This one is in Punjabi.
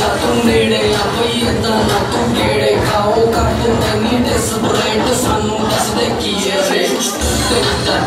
ਜਾ ਤੂੰ ਨੇੜੇ ਆ ਬਈ, ਏਦਾਂ ਨਾ ਤੂੰ ਗੇੜੇ ਖਾਓ। ਕਰ ਦਿੰਦੇ ਨੀ ਡਿਸਪਰੇਟ ਸਾਨੂੰ ਦੱਸਦੇ ਕੀ ਹੈ। ਰੇਟ ਤੇ ਦਾ